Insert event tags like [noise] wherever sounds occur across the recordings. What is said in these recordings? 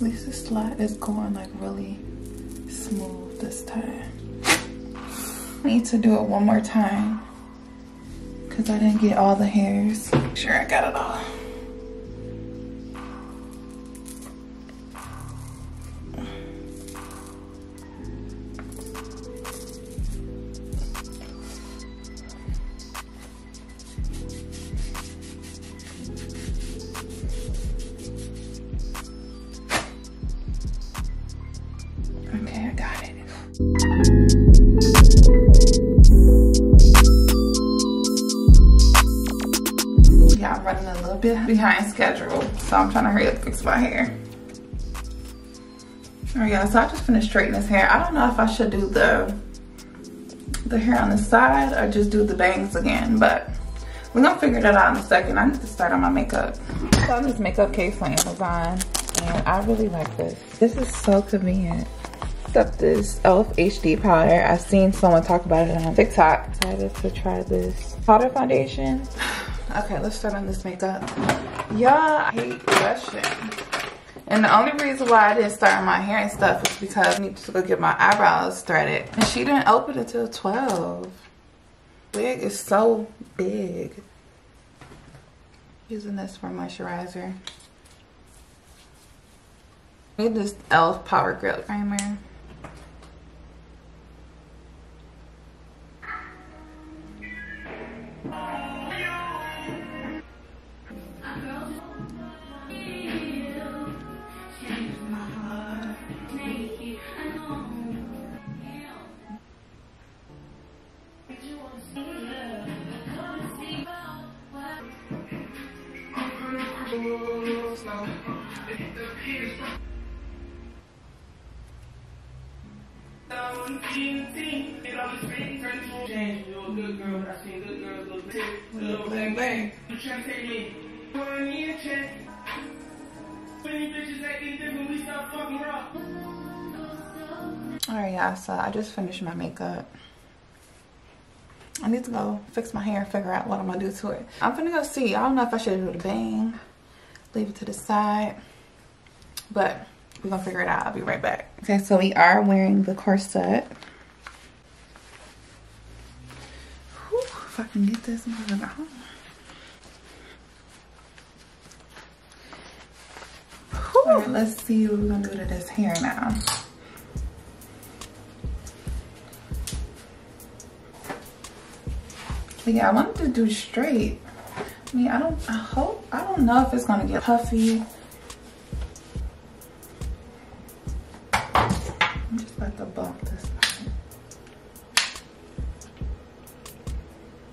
At least the slide is going like really smooth this time. I need to do it one more time because I didn't get all the hairs. Make sure I got it all. Yeah, I'm running a little bit behind schedule, so I'm trying to hurry up and fix my hair. Oh, All right, y'all, so I just finished straightening this hair. I don't know if I should do the the hair on the side or just do the bangs again, but we're gonna figure that out in a second. I need to start on my makeup. Found this makeup case on Amazon, and I really like this. This is so convenient. Up this e.l.f. HD powder. I've seen someone talk about it on TikTok. Excited to try this powder foundation. [sighs] Okay, let's start on this makeup. Yeah, I hate brushing. And the only reason why I didn't start on my hair and stuff is because I need to go get my eyebrows threaded. And she didn't open until 12. Wig is so big. Using this for moisturizer. Need this e.l.f. Power Grip Primer. Alright, yeah, so I just finished my makeup. I need to go fix my hair and figure out what I'm gonna do to it. I'm gonna go see. I don't know if I should do the bang, leave it to the side, but we're gonna figure it out. I'll be right back. Okay, so we are wearing the corset. Whew, if I can get this mother. All right, let's see what we're gonna do to this hair now. But yeah, I wanted to do straight. I mean, I don't, I hope, I don't know if it's gonna get puffy. I'm just about to bump this.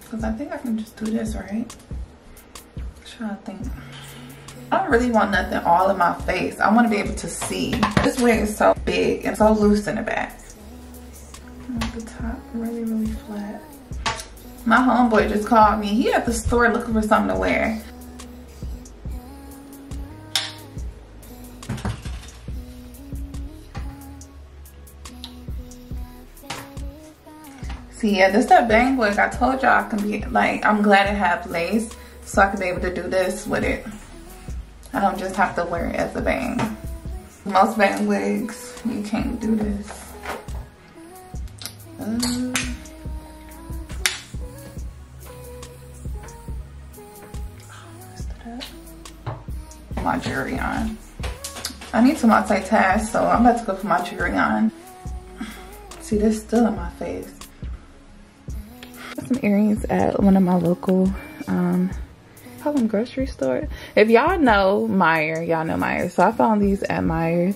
Cause I think I can just do this, right? trying to think. I don't really want nothing all in my face. I want to be able to see. This wig is so big and so loose in the back. The top, really, really flat. My homeboy just called me. He at the store looking for something to wear. See, yeah, this that bang wig. I told y'all I can be, like, I'm glad it have lace so I can be able to do this with it. I don't just have to wear it as a bang. Most bang wigs, you can't do this. Um, my jewelry on. I need some to multitask, so I'm about to go put my jewelry on. See, this still in my face. Some earrings at one of my local, um, grocery store. If y'all know Meijer, y'all know Meijer. So I found these at Meijer.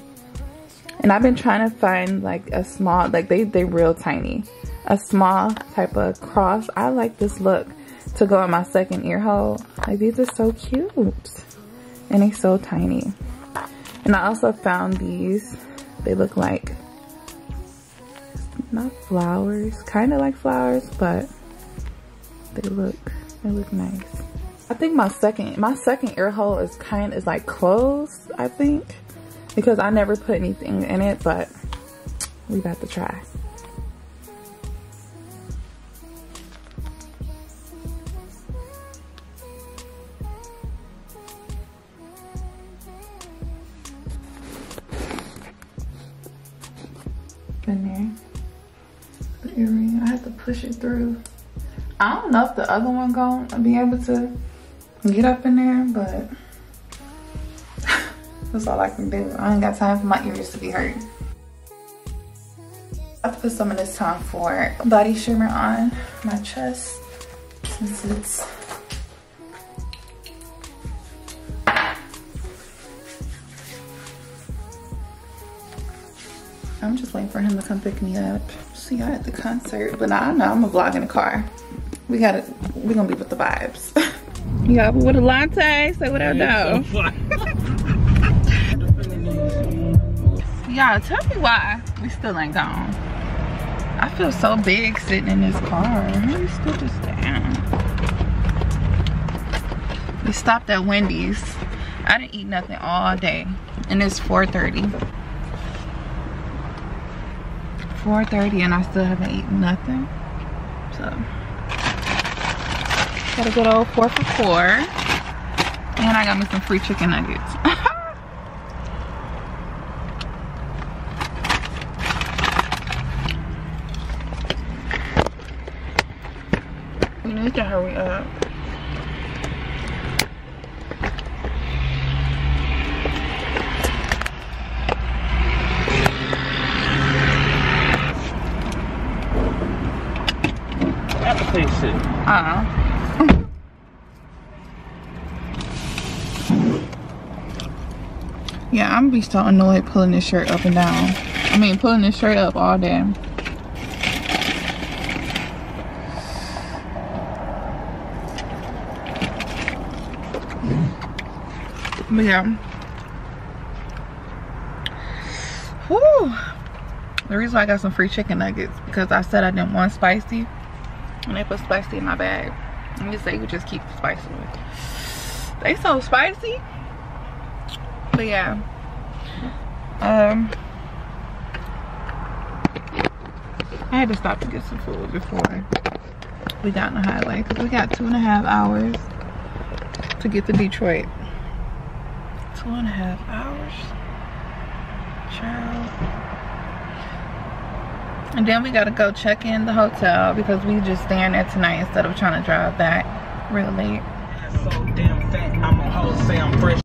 And I've been trying to find like a small, like they, they real tiny. A small type of cross. I like this look to go in my second ear hole. Like these are so cute. And they're so tiny. And I also found these. They look like, not flowers, kind of like flowers, but they look, they look nice. I think my second, my second ear hole is kind, is like closed, I think. Because I never put anything in it, but we got to try. in there. The earring, I have to push it through. I don't know if the other one gonna be able to get up in there, but [laughs] that's all I can do. I ain't got time for my ears to be hurt. I have to put some of this Tom Ford body shimmer on my chest since it's I'm just waiting for him to come pick me up. See y'all at the concert. But nah, I know I'm gonna vlog in the car. We gotta, we gonna be with the vibes. [laughs] yeah, with a latte, say what I know. [laughs] Y'all, tell me why we still ain't gone. I feel so big sitting in this car. Maybe still just down. We stopped at Wendy's. I didn't eat nothing all day. And it's 4.30. 4.30 and I still haven't eaten nothing. So, got a good old four for four. And I got me some free chicken nuggets. we need to hurry up. Uh-uh. Yeah, I'm gonna be so annoyed pulling this shirt up and down. I mean, pulling this shirt up all day. But yeah. Whew. The reason I got some free chicken nuggets because I said I didn't want spicy. And they put spicy in my bag. And you say you just keep spicy. They so spicy. But yeah. Um I had to stop to get some food before we got in the highway because we got two and a half hours to get to Detroit. Two and a half hours. Child. And then we gotta go check in the hotel because we just staying there tonight instead of trying to drive back real late. So damn fat, I'm a hoe, say I'm fresh.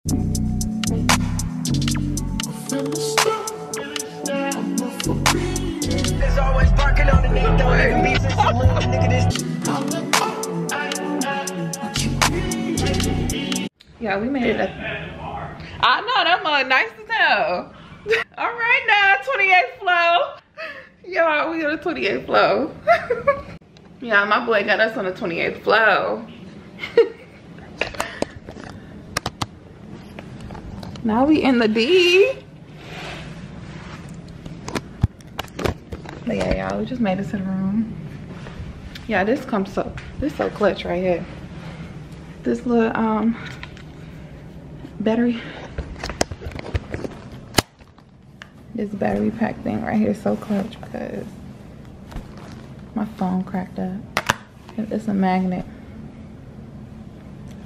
There's always barking on the neck, don't even be since I'm little nigga this. Yeah, we made it. I know that mug nice as hell. [laughs] All right now, 28 flow. Y'all, we got a 28 flow. [laughs] yeah, my boy got us on a 28 flow. [laughs] now we in the D. But yeah, y'all, we just made it to the room. Yeah, this comes so, this so clutch right here. This little, um, battery. This battery pack thing right here is so clutch because my phone cracked up. It's a magnet.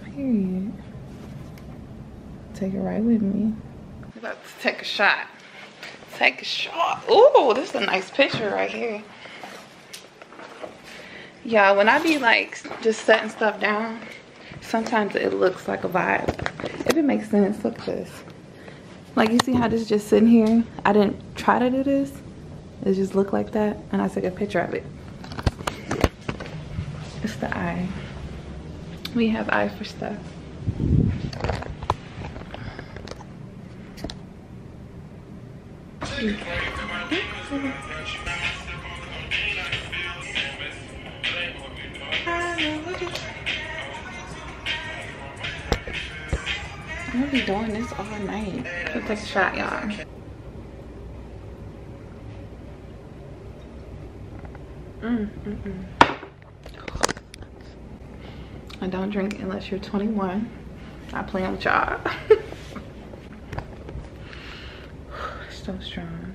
Period. Take it right with me. I'm about to take a shot take a shot. Oh this is a nice picture right here. Yeah when i be like just setting stuff down sometimes it looks like a vibe. If it makes sense look at this. Like you see how this is just sitting here? I didn't try to do this. It just looked like that and i took a picture of it. It's the eye. We have eye for stuff gonna be doing this all night. Let's take a shot, y'all. Mm, mm, mm. I don't drink unless you're 21. I playing with y'all. [laughs] so strong.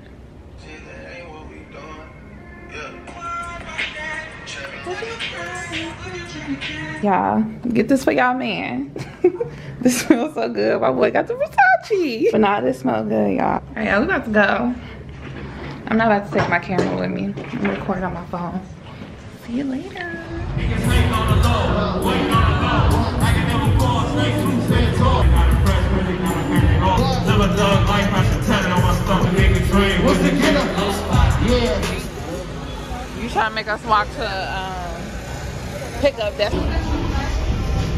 Y'all, get this for y'all man. [laughs] this smells so good. My boy got the Versace. But nah, this smells good, y'all. All right, y'all, we about to go. I'm not about to take my camera with me. I'm recording on my phone. See you later. You trying to make us walk to um, pick up that?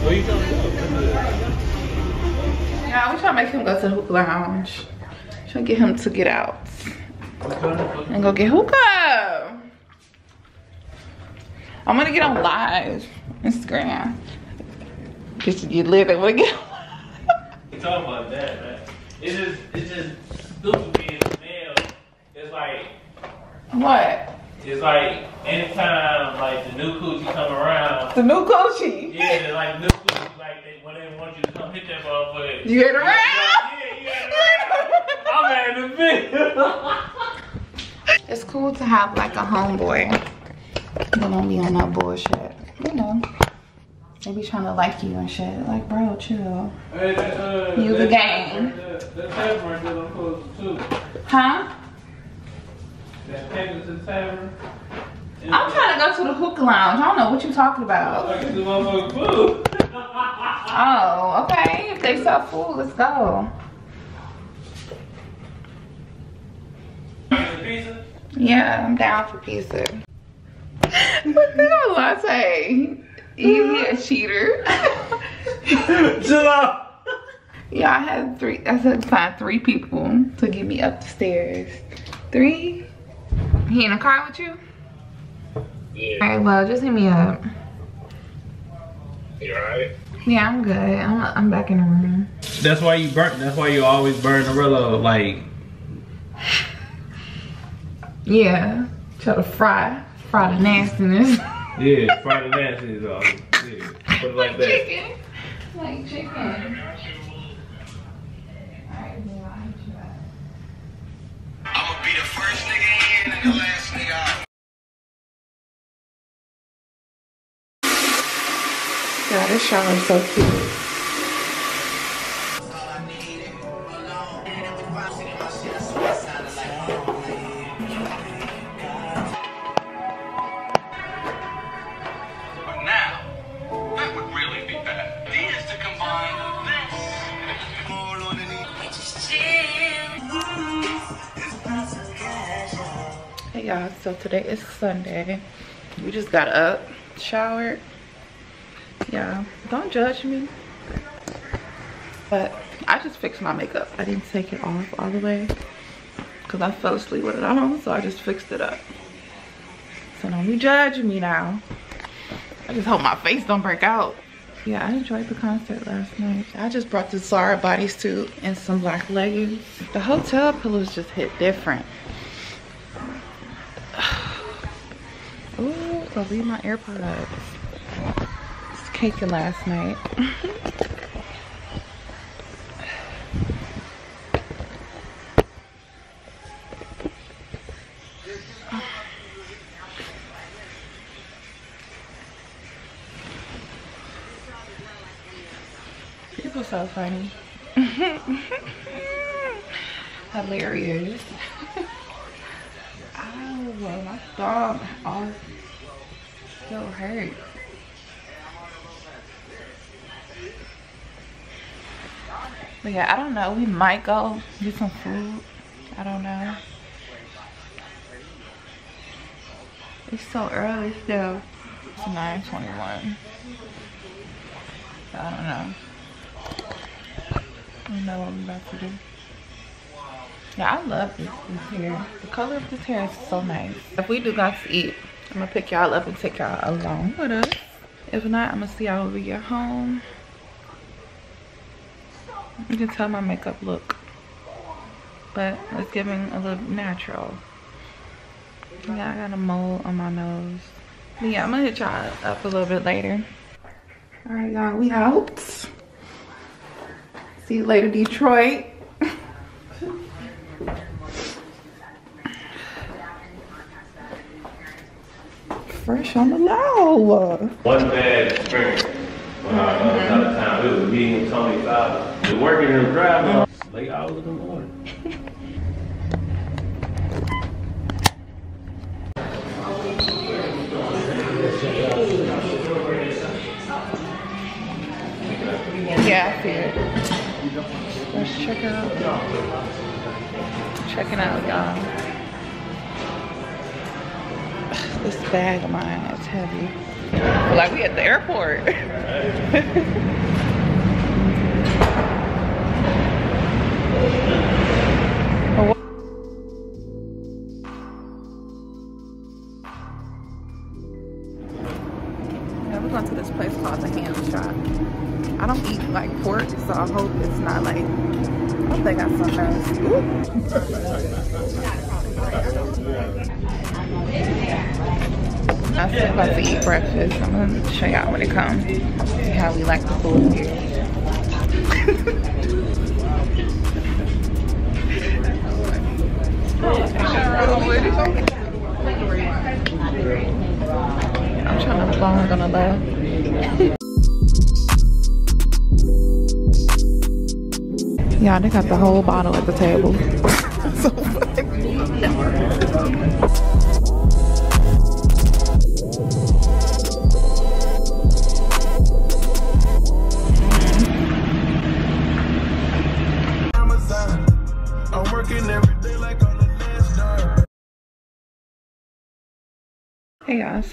Where you trying to go? Yeah, we trying to make him go to the hookah lounge. Trying to get him to get out and go get hookah. I'm gonna get on live Instagram. Just to get lit, I wanna get. [laughs] You talking about that, man? It's just, it's just stupid being male. It's like, what? it's like anytime like the new coochie come around, The new Gucci. yeah, they're like new coochie, like they, when they want you to come hit that motherfucker. You hit around? Yeah, yeah, I'm at the bit. It's cool to have like a homeboy. They don't be on that bullshit. You know. They be trying to like you and shit. Like, bro, chill. Hey, that, uh, You the that- gang. That, that tavern right there, I'm close to. Huh? That Pegasus Tavern. I'm trying to go to the hookah lounge. I don't know what you're talking about. Uh, like, it's the motherfucking food. [laughs] Oh, okay. If they sell food, let's go. Pizza? Yeah, I'm down for pizza. Look at latte. You a cheater. [laughs] Yeah, I had three. I said find three people to get me up the stairs. Three. He in a car with you? Yeah, All right. Well, just hit me up. you alright? Yeah, I'm good. I'm I'm back in the room. That's why you burn. That's why you always burn the Rillo. Like, Yeah. Try to fry fry the nastiness. yeah, fry the [laughs] nastiness all. Yeah, put it like that. chicken. Like chicken. Shower is so cute. Hey y'all, so today is Sunday. We just got up, showered. Yeah, don't judge me. But I just fixed my makeup. I didn't take it off all the way because I fell asleep with it on, so I just fixed it up. So don't you judge me now. I just hope my face don't break out. Yeah, I enjoyed the concert last night. I just brought the Zara bodysuit and some black leggings. The hotel pillows just hit different. [sighs] Ooh, I'll leave my AirPods. Caking last night. People so funny. [laughs] Hilarious. Oh, Ow, my thumb all still hurt. But yeah, I don't know. We might go get some food. I don't know. It's so early still. It's 9.21. I don't know. I don't know what I'm about to do. Yeah, I love this, this hair. The color of this hair is so nice. If we do got to eat, I'm gonna pick y'all up and take y'all along with us. If not, I'm gonna see y'all when we home. You can tell my makeup look. But it's giving a little natural. Yeah, I got a mole on my nose. But yeah, I'm gonna hit y'all up a little bit later. All right, y'all, we out. See you later, Detroit. Fresh on the low. One bad experience when I was out of town. It was me and Tony Fowler. We working in the drive late hours of the morning. Yeah, I feel it. Let's check it out. Checking out, y'all. [sighs] This bag of mine is heavy. Like we at the airport. [laughs] We're going to this place called the Ham Shop. I don't eat like pork, so I hope it's not like. I hope they got else. Ooh. I'm about to eat breakfast. I'm gonna show y'all when it comes. See how we like the food [laughs] here. I'm trying to on the left. Yeah, they got the whole bottle at the table. [laughs] so funny.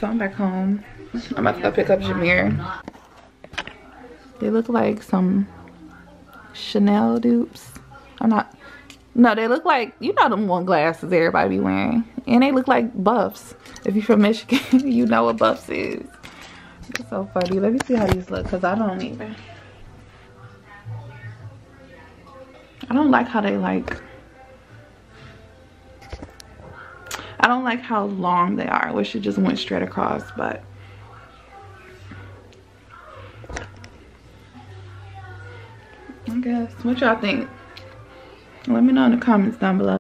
So I'm back home. I'm about to go pick up Jameer. They look like some Chanel dupes. I'm not, no, they look like, you know them one glasses everybody be wearing. And they look like buffs. If you're from Michigan, [laughs] you know what buffs is. It's so funny. Let me see how these look, because I don't even. I don't like how they like I don't like how long they are. I wish it just went straight across, but I guess. What y'all think? Let me know in the comments down below.